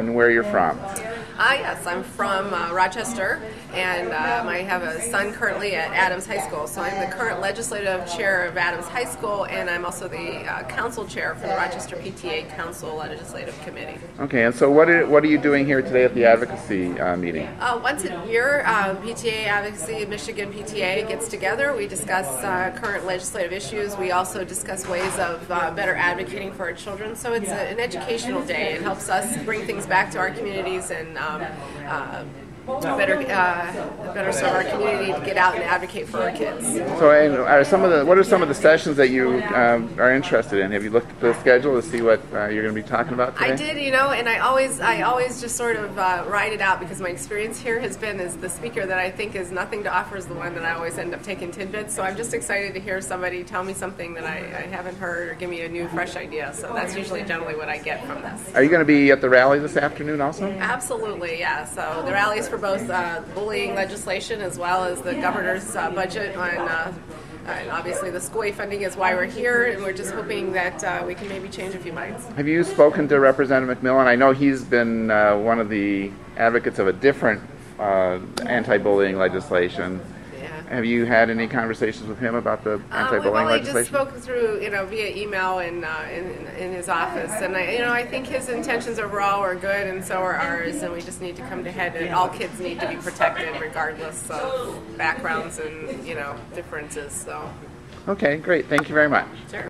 and where you're from. Ah, yes, I'm from uh, Rochester, and um, I have a son currently at Adams High School. So I'm the current legislative chair of Adams High School, and I'm also the uh, council chair for the Rochester PTA Council Legislative Committee. Okay, and so what are, what are you doing here today at the advocacy uh, meeting? Uh, once a year, uh, PTA Advocacy Michigan PTA gets together. We discuss uh, current legislative issues. We also discuss ways of uh, better advocating for our children. So it's a, an educational day. It helps us bring things back to our communities and um, uh, better uh, better serve our community to get out and advocate for our kids. So, and are some of the what are some of the sessions that you um, are interested in? Have you looked at the schedule to see what uh, you're going to be talking about today? I did, you know, and I always I always just sort of uh, write it out because my experience here has been as the speaker that I think is nothing to offer is the one that I always end up taking tidbits. So I'm just excited to hear somebody tell me something that I, I haven't heard or give me a new fresh idea. So that's usually generally what I get from this. Are you going to be at the rally this afternoon also? Absolutely, yeah. So the rallies for both uh, bullying legislation as well as the governor's uh, budget on. Uh, and obviously, the school funding is why we're here, and we're just hoping that uh, we can maybe change a few minds. Have you spoken to Representative McMillin? I know he's been uh, one of the advocates of a different uh, anti-bullying legislation. Have you had any conversations with him about the Um, we've anti-bullying just legislation? spoken through, you know, via email and uh, in, in his office, and I, you know, I think his intentions overall are good, and so are ours, and we just need to come to head. And all kids need to be protected, regardless of backgrounds and you know differences. So, Okay, great. Thank you very much. sure.